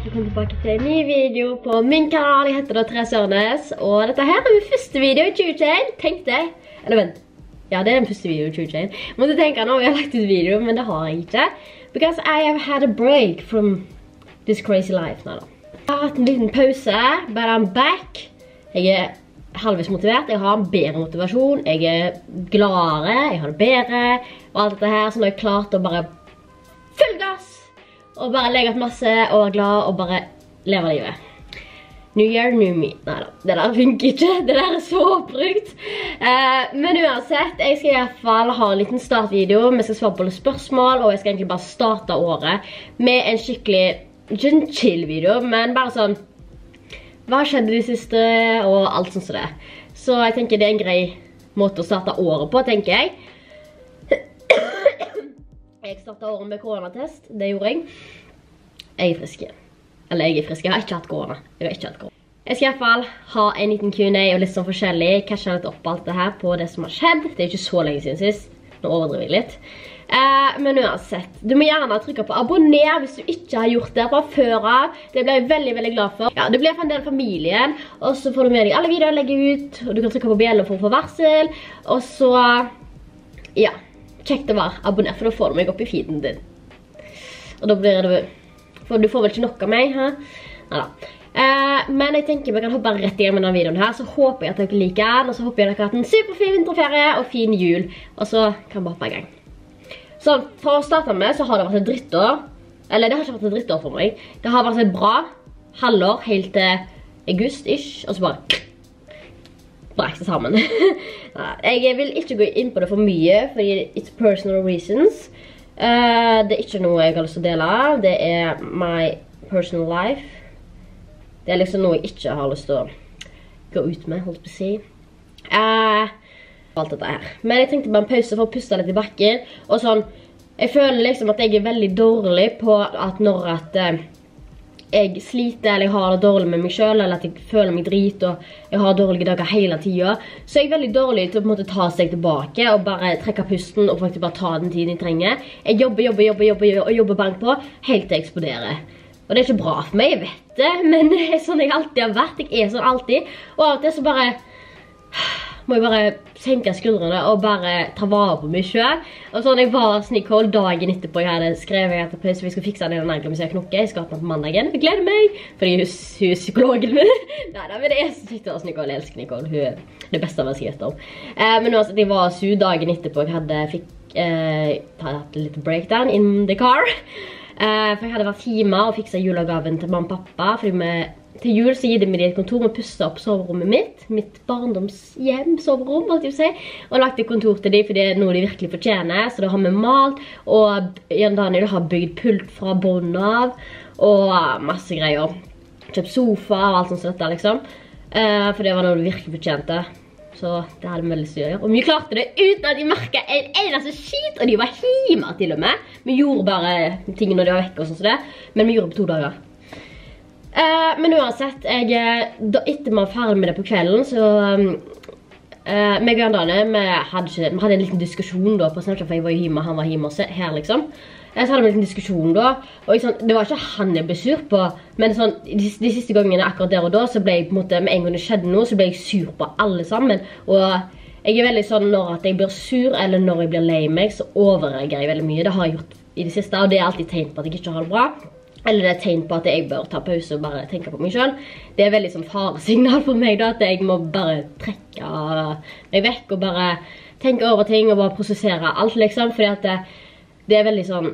velkommen tilbake til en ny video på min kanal. Jeg heter da Therese Ørnes, og dette her er min første video i 2021. Tenk deg. Eller vent. Ja, det er den første video i 2021. Måtte tenke nå, jeg har lagt ut video, men det har jeg ikke. Because I have had a break from this crazy life. nå da. Jeg har hatt en liten pause, but I'm back. Jeg er halvvis motivert, jeg har bedre motivasjon, jeg er gladere, jeg har det bedre, og alt dette her, så nå har jeg klart å bare og bare legge ut masse, og være glad, og bare leve livet. New year, new me. Neida, det der funker ikke. Det der er så oppbrukt. Eh, men uansett, jeg skal i hvert fall ha en liten startvideo. Vi skal svare på noen spørsmål, og jeg skal egentlig bare starte året med en skikkelig, ikke en chill video, men bare sånn, hva skjedde de siste, og alt sånt som det. Så jeg tenker det er en grei måte å starte året på, tenker jeg. Jeg startet året med koronatest, det gjorde jeg. Jeg er frisk. Eller jeg er frisk, jeg har ikke hatt korona. Jeg har ikke hatt korona. Jeg skal i hvert fall ha en liten Q&A og litt sånn forskjellig. Catche litt opp alt det her på det som har skjedd. Det er ikke så lenge siden sist. Nå overdriver jeg litt. Eh, men uansett, du må gjerne trykke på abonner hvis du ikke har gjort det fra før av. Det blir jeg veldig, veldig glad for. Ja, du blir for en del av familien, og så får du med deg alle videoer jeg legger ut, og du kan trykke på bjellen for å få varsel, og så, ja, kjekt å være abonner, for da får du meg opp i feeden din. Og da blir det, for du får vel ikke nok av meg, hæ? Neida. Eh, men jeg tenker vi kan hoppe rett igjen med denne videoen her, så håper jeg at dere liker den, og så håper jeg dere har hatt en superfin vinterferie og fin jul, og så kan vi hoppe i gang. Så for å starte med så har det vært et drittår. Eller det har ikke vært et drittår for meg. Det har vært et bra halvår helt til august-ish, og så bare brakk det sammen. jeg vil ikke gå inn på det for mye, fordi it's personal reasons. Uh, det er ikke noe jeg har lyst til å dele. Det er my personal life. Det er liksom noe jeg ikke har lyst til å gå ut med, holdt på å si. Uh, alt dette her. Men jeg tenkte bare en pause for å puste litt i bakken. Og sånn, jeg føler liksom at jeg er veldig dårlig på at når at eh, jeg sliter, eller jeg har det dårlig med meg selv, eller at jeg føler meg drit, og jeg har dårlige dager hele tiden, så er jeg veldig dårlig til å på en måte ta seg tilbake, og bare trekke pusten, og faktisk bare ta den tiden jeg trenger. Jeg jobber, jobber, jobber, jobber, og jobber bank på, helt til jeg eksploderer. Og det er ikke bra for meg, jeg vet det, men det er sånn jeg alltid har vært, jeg er sånn alltid, og av og til så bare må jeg bare senke skuldrene og bare ta vare på meg sjøl. Og sånn, jeg var hos Nicole dagen etterpå jeg hadde skrevet at vi skulle fikse den neglen hvis jeg knokker. Jeg skal ha den på mandagen. Jeg gleder meg, fordi hun, hun er psykologen min. Nei, men det er så kjekt hos Nicole. Jeg elsker Nicole. Hun er det beste av å vet om. Eh, men også, jeg var hos henne dagen etterpå. Jeg hadde, fikk eh, tatt litt breakdown in the car. Eh, for jeg hadde vært hjemme og fikset julegaven til mamma og pappa, fordi vi til jul så gitt de meg et kontor og pustet opp soverommet mitt. Mitt barndomshjem, soverom, alt jeg si. Og lagt et kontor til dem, for det er noe de virkelig fortjener. Så da har vi malt, og Jan Daniel har bygd pult fra bånd av, og masse greier. Kjøpt sofa og alt sånt som dette, liksom. Uh, for det var noe de virkelig fortjente. Så det hadde vi veldig styr å gjøre. Og vi klarte det uten at de merket en eneste skit, og de var hjemme til og med. Vi gjorde bare ting når de var vekke og sånn som det, men vi gjorde det på to dager. Uh, men uansett, jeg, eh, da, etter vi var ferdig med det på kvelden, så um, uh, meg og Andane, vi hadde, ikke, vi hadde en liten diskusjon da på Snapchat, for jeg var hjemme, han var hjemme også, her liksom. Så hadde vi en liten diskusjon da, og sånn, det var ikke han jeg ble sur på, men sånn, de, de, siste gangene akkurat der og da, så ble jeg på en måte, med en gang det skjedde noe, så ble jeg sur på alle sammen. Og jeg er veldig sånn, når jeg blir sur, eller når jeg blir lei meg, så overreagerer jeg veldig mye. Det har jeg gjort i det siste, og det er alltid tegn på at jeg ikke har det bra. Eller det er tegn på at jeg bør ta pause og bare tenke på meg selv. Det er veldig sånn faresignal for meg da, at jeg må bare trekke meg vekk og bare tenke over ting og bare prosessere alt liksom. Fordi at det, det er veldig sånn,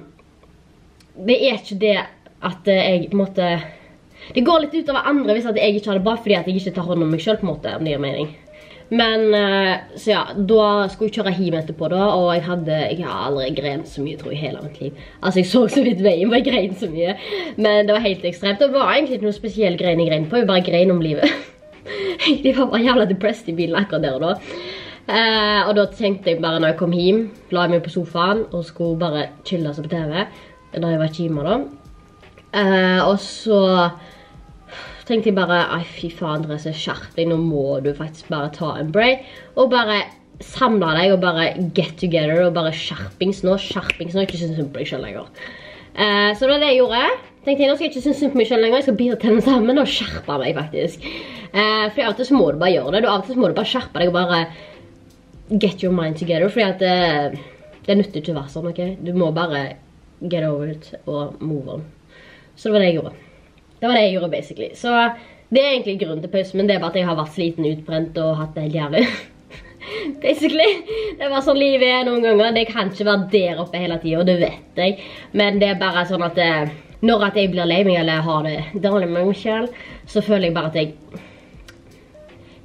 det er ikke det at jeg på en måte, det går litt utover andre hvis jeg ikke har det bra fordi at jeg ikke tar hånd om meg selv på en måte, om det gir mening. Men, eh, så ja, da skulle jeg kjøre hjem etterpå da, og jeg hadde, jeg har aldri grent så mye, tror jeg, hele mitt liv. Altså, jeg så så vidt veien, for jeg grein så mye. Men det var helt ekstremt. Det var egentlig ikke noe spesiell grein jeg grein på, jeg bare grein om livet. jeg var bare jævla depressed i bilen akkurat der og da. Uh, og da tenkte jeg bare når jeg kom hjem, la meg på sofaen og skulle bare chille seg på TV, da jeg var ikke hjemme da. Uh, og så tenkte jeg bare, ai fy faen Therese, skjerp deg, nå må du faktisk bare ta en break, og bare samle deg og bare get together, og bare skjerpings nå, skjerpings nå, ikke synes på deg selv lenger. Eh, så det var det jeg gjorde. Tenkte jeg, nå skal jeg ikke synes synd på meg selv lenger, jeg skal bite tennene sammen og skjerpe meg faktisk. Eh, for av og til så må du bare gjøre det, du, av og til så må du bare skjerpe deg og bare get your mind together, fordi at det, det nytter ikke å være sånn, ok? Du må bare get over it og move on. Så det var det jeg gjorde. Det var det jeg gjorde basically. Så det er egentlig grunnen til pause, men det er bare at jeg har vært sliten, utbrent og hatt det helt jævlig. basically. Det er bare sånn livet er noen ganger. Det kan ikke være der oppe hele og det vet jeg. Men det er bare sånn at når at jeg blir lei meg eller har det dårlig med meg selv, så føler jeg bare at jeg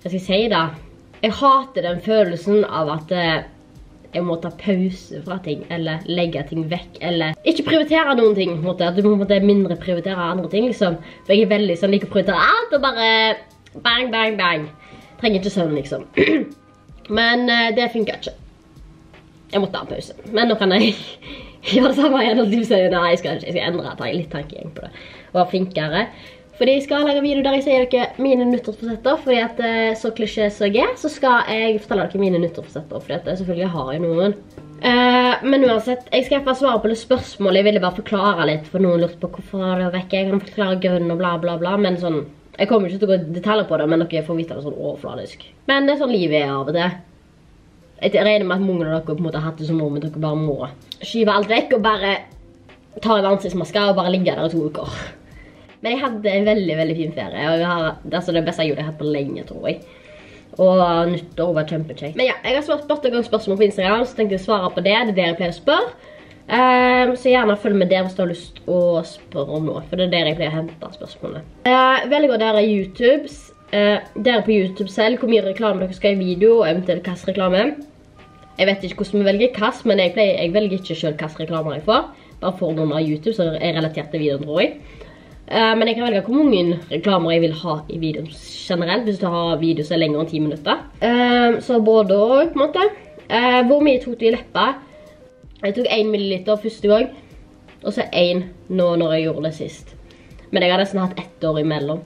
Hva skal jeg si da? Jeg hater den følelsen av at eh, jeg må ta pause fra ting, eller legge ting vekk, eller ikke prioritere noen ting. på en måte. Du må på en måte mindre prioritere andre ting, liksom. For jeg er veldig sånn, liker å prioritere alt, og bare bang, bang, bang. Trenger ikke søvn, liksom. Men eh, det funker ikke. Jeg måtte ha pause. Men nå kan jeg gjøre det samme igjen. Og du sier, nei, jeg skal, endre, jeg skal endre ta litt tankegjeng på det. Og være flinkere. Fordi jeg skal lage video der jeg sier dere mine nyttårsforsetter. Fordi at eh, så klisjé som jeg er, så skal jeg fortelle dere mine nyttårsforsetter. Fordi at jeg selvfølgelig har jeg noen. Eh, men uansett, jeg skal bare svare på litt spørsmål. Jeg ville bare forklare litt, for noen lurte på hvorfor det var vekk. Jeg kan forklare grunn og bla bla bla, men sånn... Jeg kommer ikke til å gå i detaljer på det, men dere får vite det sånn overfladisk. Men det er sånn livet er av og til. Jeg regner med at mange av dere på en måte har hatt det som moment, dere bare må skyve alt vekk og bare ta en ansiktsmaske og bare ligge der i to uker. Men jeg hadde en veldig, veldig fin ferie, og har, altså det beste jeg har hatt på lenge, tror jeg. Og nyttår var kjempekjekt. Men ja, jeg har svart spurt gang spørsmål på Instagram, så tenkte jeg å svare på det. Det er det jeg pleier å spørre. Um, så gjerne følg med der hvis du har lyst å spørre om noe, for det er der jeg pleier å hente spørsmålene. Uh, veldig godt dere YouTubes. YouTube. Uh, dere på YouTube selv, hvor mye reklame dere skal i video, og eventuelt hvilken reklame. Jeg vet ikke hvordan vi velger hvilken, men jeg, pleier, jeg velger ikke selv hvilken reklamer jeg får. Bare for noen av YouTube, som er relatert til videoen, tror jeg. Uh, men jeg kan velge hvor mange reklamer jeg vil ha i videoen generelt, hvis du har video som er lengre enn 10 minutter. Uh, så både og, på en måte. Uh, hvor mye tok du i leppa? Jeg tok 1 milliliter første gang, og så 1 nå når jeg gjorde det sist. Men jeg har nesten hatt ett år imellom.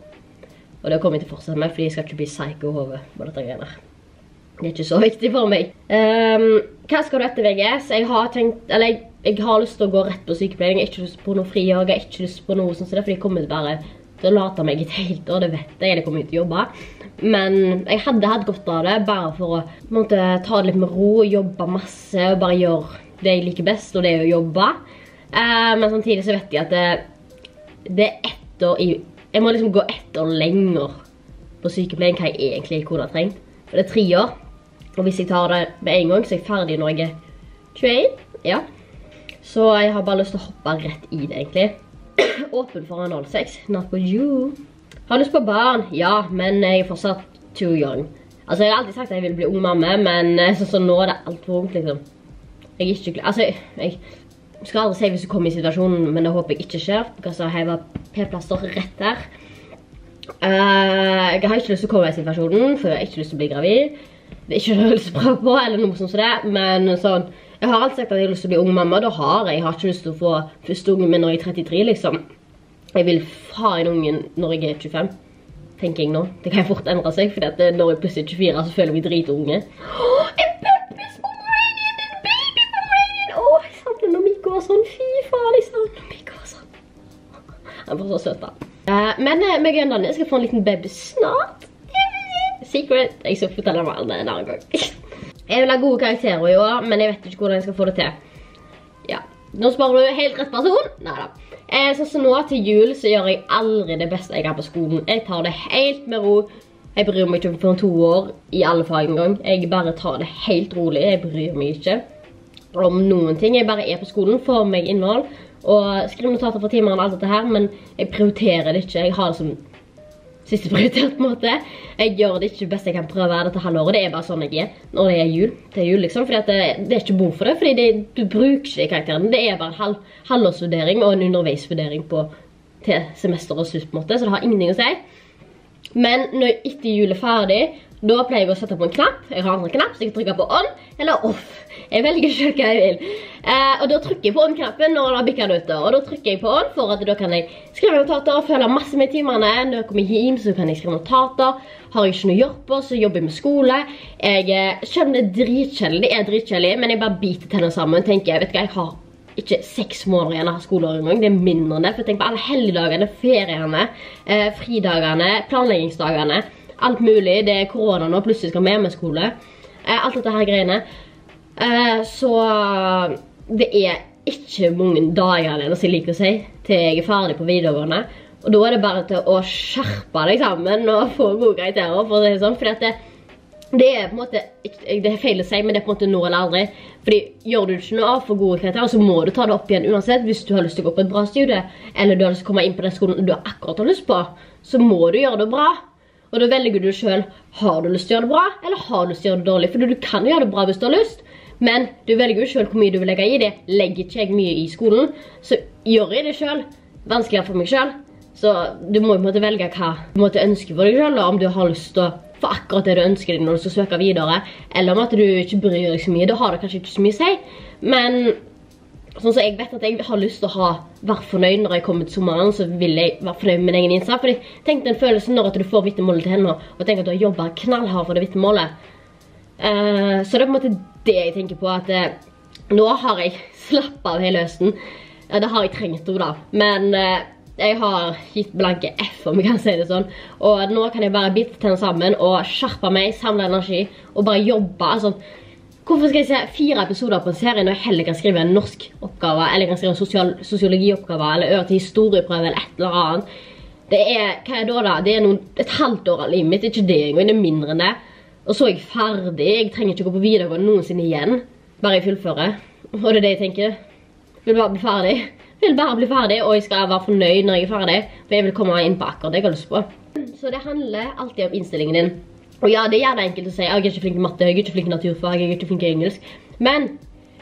Og det kommer jeg til å fortsette med, fordi jeg skal ikke bli psycho hodet på dette greiene. Det er ikke så viktig for meg. Um, hva skal du etter VGS? Jeg har tenkt, eller jeg, jeg har lyst til å gå rett på sykepleiering. Jeg har ikke lyst på noe frihag, jeg har ikke lyst på noe sånn så det, fordi jeg kommer bare til å late meg et helt år, det vet jeg, jeg kommer til å jobbe. Men jeg hadde hatt godt av det, bare for å måtte, ta det litt med ro, jobbe masse, og bare gjøre det jeg liker best, og det er å jobbe. Uh, men samtidig så vet jeg at det, det er ett år i... Jeg må liksom gå ett år lenger på sykepleien hva jeg egentlig kunne ha trengt. For det er tre år. Og hvis jeg tar det med en gang, så er jeg ferdig når jeg er 21. Ja. Så jeg har bare lyst til å hoppe rett i det, egentlig. Åpen for analsex. Not for you. Har lyst på barn? Ja, men jeg er fortsatt too young. Altså, jeg har alltid sagt at jeg vil bli ung mamma, men sånn som nå er det alt for ungt, liksom. Jeg er ikke Altså, jeg skal aldri si hvis du kommer i situasjonen, men det håper jeg ikke skjer. Because jeg har p-plaster rett der. Uh, jeg har ikke lyst til å komme i situasjonen, for jeg har ikke lyst til å bli gravid. Det er ikke noe jeg har lyst til å prøve på, eller noe sånt som det. Men sånn, jeg har alltid sagt at jeg har lyst til å bli ung mamma. Da har jeg. Jeg har ikke lyst til å få første ungen min når jeg er 33, liksom. Jeg vil ha en ungen når jeg er 25. Tenker jeg nå. Det kan fort endre seg, for når jeg plutselig er 24, så føler jeg meg dritunge. Åh, en baby's Pomeranian! En baby Pomeranian! Åh, jeg savner når Mikko var sånn. Fy faen, savner når Mikko var sånn. Han var så søt da. Uh, men uh, meg og Daniel skal få en liten baby snart. Secret. Jeg skal fortelle om det en annen gang. Jeg vil ha gode karakterer i år, men jeg vet ikke hvordan jeg skal få det til. Ja. Nå spør du helt rett person. Neida. Eh, så, så nå til jul så gjør jeg aldri det beste jeg har på skolen. Jeg tar det helt med ro. Jeg bryr meg ikke for to år i alle fag en gang. Jeg bare tar det helt rolig. Jeg bryr meg ikke om noen ting. Jeg bare er på skolen, får meg innhold og skriver notater for timerne og alt dette her, men jeg prioriterer det ikke. Jeg har det som siste prioritert på en måte. Jeg gjør det ikke best jeg kan prøve dette halvåret. Det er bare sånn jeg er når det er jul. til jul liksom, fordi det, det, er ikke behov for det, fordi du bruker ikke karakteren. Det er bare en halv, halvårsvurdering og en underveisvurdering på, til semester og slutt på en måte, så det har ingenting å si. Men når etter jul er ferdig, da pleier jeg å sette på en knapp. Jeg har andre knapp, så jeg kan trykke på on eller off. Jeg velger selv hva jeg vil. Eh, og da trykker jeg på on-knappen når det har bikket ute. Og da trykker jeg på on for at da kan jeg skrive notater, følge masse med timerne. Når jeg kommer hjem så kan jeg skrive notater. Har jeg ikke noe gjøre på, så jobber jeg med skole. Jeg skjønner det er dritkjedelig, det er dritkjellig, men jeg bare biter tennene sammen. Tenker vet du hva, jeg har ikke seks måneder igjen av skoleåret engang. Det er mindre enn det. For tenk på alle helligdagene, feriene, eh, fridagene, planleggingsdagene. Alt mulig. Det er korona nå, plutselig skal vi med skole. Eh, alt dette her greiene. Eh, så det er ikke mange dager igjen, som jeg liker å si, til jeg er ferdig på videregående. Og da er det bare til å skjerpe deg sammen og få gode karakterer, for det sånn. Fordi at det, det er på en måte, det er feil å si, men det er på en måte nå eller aldri. Fordi gjør du ikke noe for gode karakterer, så må du ta det opp igjen uansett. Hvis du har lyst til å gå på et bra studie, eller du har lyst til å komme inn på den skolen du akkurat har lyst på, så må du gjøre det bra. Og da velger du selv, har du lyst til å gjøre det bra, eller har du lyst til å gjøre det dårlig? For du kan gjøre det bra hvis du har lyst, men du velger jo selv hvor mye du vil legge i det. Legger ikke jeg mye i skolen, så gjør jeg det selv. Vanskeligere for meg selv. Så du må på en måte velge hva du måtte ønske for deg selv, om du har lyst til å få akkurat det du ønsker deg når du skal søke videre, eller om at du ikke bryr deg så mye, da har det kanskje ikke så mye å si. Men sånn som jeg vet at jeg har lyst til å ha, være fornøyd når jeg kommer til sommeren, så vil jeg være fornøyd med min egen innsats. Fordi tenk den følelsen når at du får vittemålet til henne, og tenk at du har jobbet knallhardt for det vittemålet. Uh, så det er på en måte det jeg tenker på, at uh, nå har jeg slappet av hele høsten. Uh, det har jeg trengt da, men jeg har gitt blanke F, om jeg kan si det sånn. Og nå kan jeg bare bite tennene sammen og skjerpe meg, samle energi og bare jobbe. Altså, hvorfor skal jeg se fire episoder på en serie når jeg heller kan skrive en norsk oppgave, eller jeg kan skrive en sosial, sosiologioppgave, eller øre til historieprøve, eller et eller annet. Det er, hva er det da? da? Det er noen, et halvt år av livet mitt, ikke det engang, det er mindre enn det. Og så er jeg ferdig, jeg trenger ikke gå på videregående noensinne igjen. Bare jeg fullfører. Og det er det jeg tenker. Jeg vil bare bli ferdig vil bare bli ferdig, og jeg skal være fornøyd når jeg er ferdig, for jeg vil komme inn på akkurat det jeg har lyst på. Så det handler alltid om innstillingen din. Og ja, det er gjerne enkelt å si, jeg er ikke flink i matte, jeg er ikke flink i naturfag, jeg er ikke flink i engelsk. Men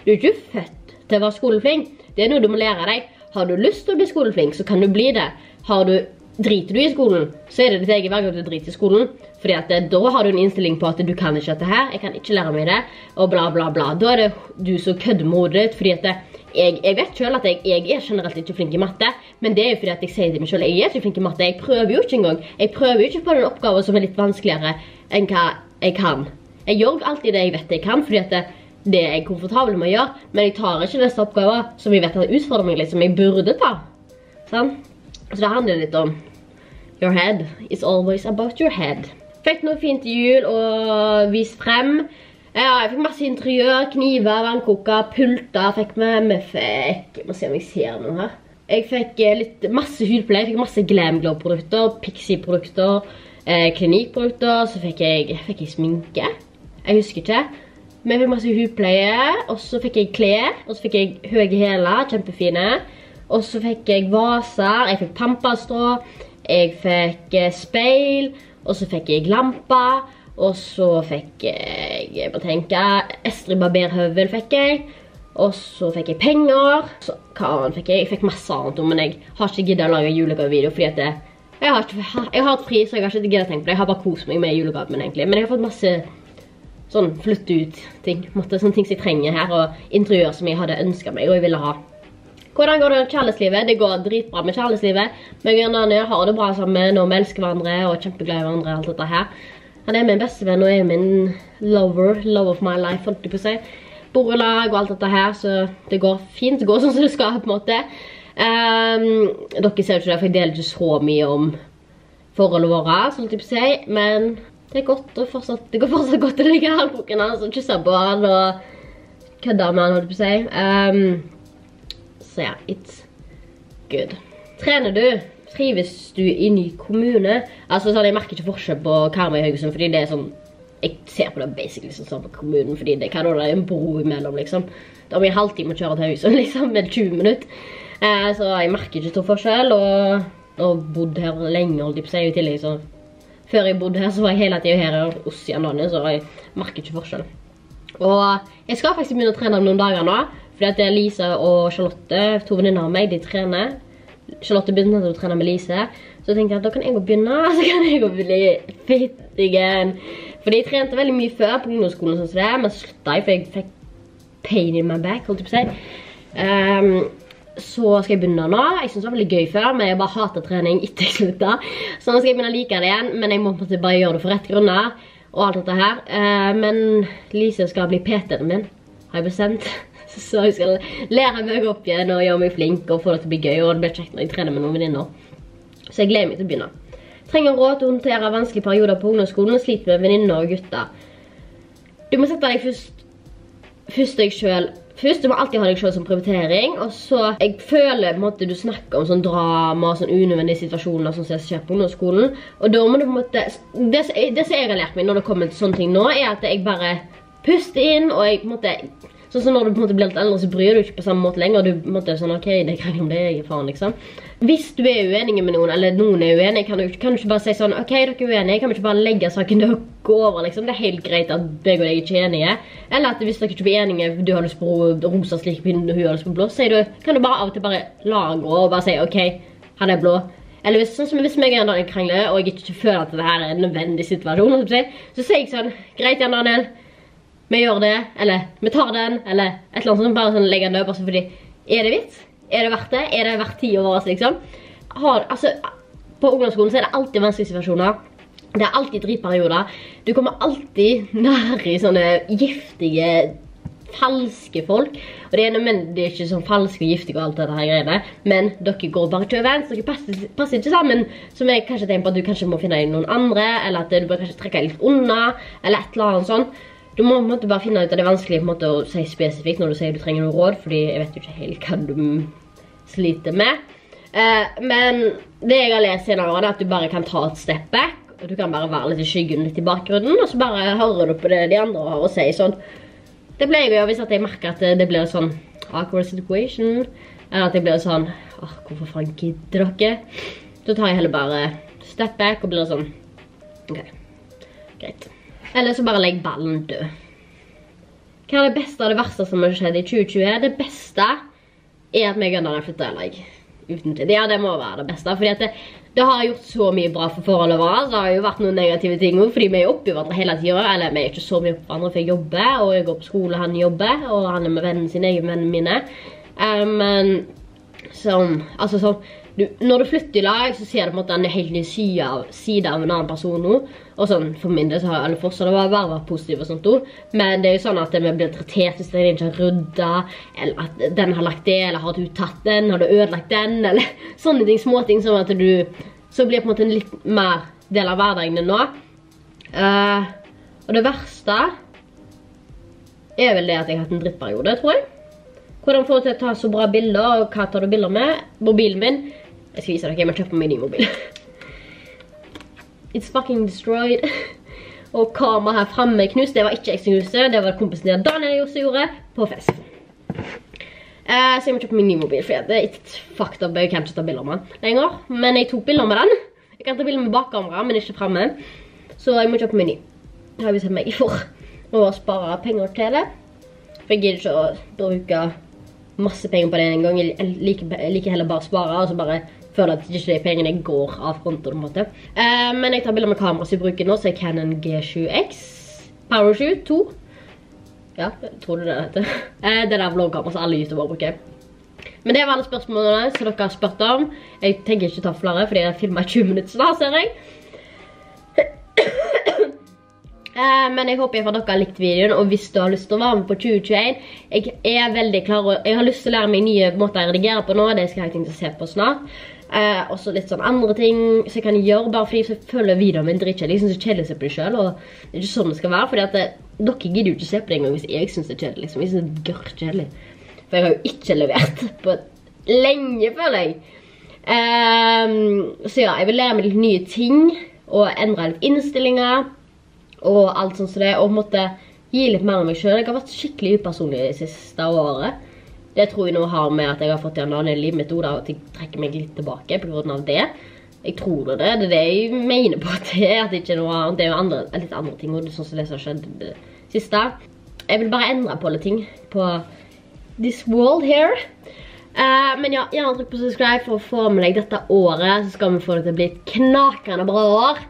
du er ikke født til å være skoleflink. Det er noe du må lære deg. Har du lyst til å bli skoleflink, så kan du bli det. Har du driter du i skolen, så er det ditt eget valg at du driter i skolen. Fordi at eh, da har du en innstilling på at du kan ikke dette her, jeg kan ikke lære meg det, og bla bla bla. Da er det du som kødder med hodet ditt, fordi at jeg, jeg, vet selv at jeg, jeg, er generelt ikke flink i matte, men det er jo fordi at jeg sier til meg selv, jeg er ikke flink i matte, jeg prøver jo ikke engang. Jeg prøver jo ikke på den oppgaven som er litt vanskeligere enn hva jeg kan. Jeg gjør alltid det jeg vet jeg kan, fordi at det, det er jeg komfortabel med å gjøre, men jeg tar ikke neste oppgave som jeg vet at utfordrer meg litt, som jeg burde ta. Sånn? Så det handler litt om your head. is always about your head. Fikk noe fint i jul og vist frem. Ja, jeg fikk masse interiør, kniver, vannkoker, pulter fikk med. Vi fikk, må se om jeg ser noe her. Jeg fikk eh, litt, masse hudpleie, jeg fikk masse Glam Glow produkter, Pixie-produkter, eh, klinikprodukter, så fikk jeg, fikk jeg sminke. Jeg husker ikke. Men jeg fikk masse hudpleie, og så fikk jeg klær, og så fikk jeg høye hæler, kjempefine. Og så fikk jeg vaser, jeg fikk pampastrå, jeg fikk eh, speil, og så fikk jeg lamper, og så fikk jeg, jeg må tenke, Estrid Barberhøvel fikk jeg. Og så fikk jeg penger. Så hva annet fikk jeg? Jeg fikk masse annet, men jeg har ikke giddet å lage julegavevideo, fordi at jeg, har ikke, jeg har hatt fri, så jeg har ikke giddet å tenke på det. Jeg har bare kost meg med julegaven, egentlig. Men jeg har fått masse sånn flytte ut ting. Måtte, sånne ting som jeg trenger her, og interiør som jeg hadde ønsket meg, og jeg ville ha. Hvordan går det med kjærlighetslivet? Det går dritbra med kjærlighetslivet. Meg og Daniel har det bra sammen, og vi elsker hverandre, og er kjempeglade i hverandre, alt dette her. Han er min bestevenn og er min lover, love of my life, holdt jeg på å si. Bor og alt dette her, så det går fint. Det går sånn som det skal, på en måte. Um, dere ser jo ikke det, for jeg deler ikke så mye om forholdet vårt, holdt jeg på å si. Men det fortsatt, det går fortsatt godt å ligge i boken hans og kysse på han og kødde med han, holdt jeg på å si. Um, så ja, it's good. Trener du? trives du i ny kommune? Altså sånn, Jeg merker ikke forskjell på Karmøy og Haugesund, fordi det er sånn Jeg ser på det basically som på kommunen, fordi det kan være en bro imellom, liksom. Det blir en halvtime å kjøre til Haugesund, liksom, med 20 minutter. Eh, så jeg merker ikke stor forskjell, og, og bodd her lenge, holdt jeg på å si, i tillegg, så Før jeg bodde her, så var jeg hele tiden her hos Jan Daniel, så jeg merker ikke forskjell. Og jeg skal faktisk begynne å trene om noen dager nå, fordi at Lisa og Charlotte, to venninner av meg, de trener. Charlotte begynte å trene med Lise. Så tenkte jeg at da kan jeg gå begynne, så kan jeg gå bli fit igjen. Fordi jeg trente veldig mye før på ungdomsskolen, sånn som det, men slutta jeg, for jeg fikk pain in my back, holdt jeg på å si. Um, så skal jeg begynne nå. Jeg synes det var veldig gøy før, men jeg bare hater trening etter jeg slutta. Så nå skal jeg begynne å like det igjen, men jeg må bare gjøre det for rett grunner. Og alt dette her. Uh, men Lise skal bli PT-en min, har jeg bestemt. Så jeg skal lære meg opp igjen og gjøre meg flink og få det til å bli gøy. Og det blir kjekt når jeg trener med noen venninner. Så jeg gleder meg til å begynne. Trenger råd til å håndtere vanskelige perioder på ungdomsskolen og sliter med venninner og gutter. Du må sette deg først, først deg selv Først, du må alltid ha deg selv som prioritering, og så, jeg føler på en måte du snakker om sånn drama og sånn unødvendige situasjoner som skjer på ungdomsskolen, og da må du på en måte, det som jeg har lært meg når det kommer til sånne ting nå, er at jeg bare puster inn, og jeg på en måte, Sånn som når du på en måte blir litt eldre, så bryr du ikke på samme måte lenger. Du måte sånn, ok, det kan om det, jeg faen, liksom. Hvis du er uenig med noen, eller noen er uenig, kan du, kan du ikke bare si sånn, ok, dere er uenige, kan vi ikke bare legge saken dere over, liksom. Det er helt greit at begge og deg ikke er enige. Eller at hvis dere ikke blir enige, du har lyst på rosa slik pinne, og hun har lyst på blå, så du, kan du bare av og til bare la gå og bare si, ok, han er blå. Eller hvis, sånn som hvis meg og Daniel krangler, og jeg ikke føler at det her er en nødvendig situasjon, så sier jeg sånn, greit, Jan Daniel, vi gjør det, eller vi tar den, eller et eller annet sånt, bare sånn legge den over, fordi, er det vits? Er det verdt det? Er det verdt tida vår, liksom? Har, altså, på ungdomsskolen så er det alltid vanskelige situasjoner. Det er alltid dritperioder. Du kommer alltid nær i sånne giftige, falske folk. Og det er, men, det er ikke sånn falske og giftige og alt dette her greiene, men dere går bare til overens, dere passer, passer, ikke sammen, som jeg kanskje tenker på at du kanskje må finne noen andre, eller at du bør kanskje trekke litt unna, eller et eller annet sånt. Du må måte, bare finne ut at det er vanskelig måte, å si spesifikt når du sier du trenger noe råd, fordi jeg vet jo ikke helt hva du sliter med. Eh, men det jeg har lest senere er at du bare kan ta et step back, og du kan bare være litt i skyggen, litt i bakgrunnen, og så bare hører du på det de andre har å si sånn. Det blir jeg jo hvis jeg merker at det blir sånn awkward situation, eller at jeg blir sånn, åh, hvorfor faen gidder dere? Så tar jeg heller bare step back og blir sånn, ok, greit. Eller så bare legg ballen død. Hva er det beste og det verste som har skjedd i 2020? Det beste er at meg og Daniel flytta i lag. Uten tid. Ja, det må være det beste. Fordi det, det, har gjort så mye bra for forholdet vårt. Det har jo vært noen negative ting også, fordi vi er oppe i hverandre hele tiden. Eller vi er ikke så mye oppe hverandre, for jeg jobber, og jeg går på skole, han jobber, og han er med vennene sine, jeg er med vennene mine. Um, men sånn, altså sånn, du, når du flytter i lag, så ser du på en måte en helt ny side av, side av en annen person nå. Og sånn, for min del så har alle fortsatt bare vært positive og sånt òg. Men det er jo sånn at vi blir trattert hvis den ikke har rydda, eller at den har lagt det, eller har du tatt den, har du ødelagt den, eller sånne ting, småting som at du, så blir det på en måte en litt mer del av hverdagen din nå. Uh, og det verste er vel det at jeg har hatt en drittperiode, tror jeg. Hvordan får du til å ta så bra bilder, og hva tar du bilder med? Mobilen min jeg skal vise dere, jeg må kjøpe meg ny mobil. It's fucking destroyed. Og kamera her fremme knust, det var ikke jeg som knuste, det var kompisen der Daniel som gjorde på fest. Uh, så jeg må kjøpe meg ny mobil, for det er fucked up, jeg kan ikke ta bilder med den lenger. Men jeg tok bilder med den. Jeg kan ta bilder med bakkamera, men ikke fremme. Så jeg må kjøpe meg ny. Det har jeg bestemt meg for. Og spare penger til det. For jeg gidder ikke å bruke masse penger på det en gang. Jeg liker heller bare å spare, og så bare føler at ikke de pengene går av kontoen på en måte. Uh, men jeg tar bilder med kamera som jeg bruker nå, så er Canon G7X Powershoot 2. Ja, jeg tror det det heter. Uh, det der vloggkameraet som alle youtubere bruker. Men det var alle spørsmålene som dere har spurt om. Jeg tenker ikke ta flere, fordi jeg har filmet 20 minutter snart, ser jeg. Uh, men jeg håper jeg dere har likt videoen, og hvis du har lyst til å være med på 2021, jeg er veldig klar, og jeg har lyst til å lære meg nye måter å redigere på nå, det skal jeg tenke å se på snart. Uh, og litt sånn andre ting som jeg kan gjøre, bare fordi jeg føler videoen min dritkjedelig. Jeg synes det er kjedelig å se på det selv, og det er ikke sånn det skal være, fordi at det, dere gidder jo ikke se på det engang hvis jeg synes det er kjedelig. Liksom. Jeg synes det er gørr For jeg har jo ikke levert på lenge, føler jeg. Eh, så ja, jeg vil lære meg litt nye ting, og endre litt innstillinger, og alt sånt som det, og måtte gi litt mer av meg selv. Jeg har vært skikkelig upersonlig det siste året. Det tror jeg nå har med at jeg har fått en annen livmetode, ord, at jeg trekker meg litt tilbake av det. Jeg tror det, det er det jeg mener på at det ikke er noe annet. Det er jo andre, litt andre ting, og sånn som det som har skjedd det siste. Jeg vil bare endre på litt ting på this world here. Uh, men ja, gjerne trykk på subscribe for å få med deg dette året, så skal vi få det til å bli et knakende bra år.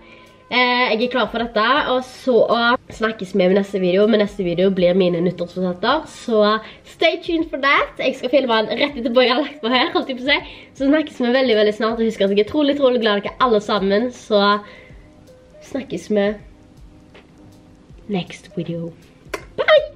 Eh, jeg er klar for dette, og så snakkes vi i neste video. Men neste video blir mine nyttårsforsetter, så stay tuned for that. Jeg skal filme den rett etterpå jeg har lagt på her, holdt jeg på seg. Så snakkes vi veldig, veldig snart, og husk at jeg er trolig, trolig glad i dere alle sammen. Så snakkes vi next video. Bye!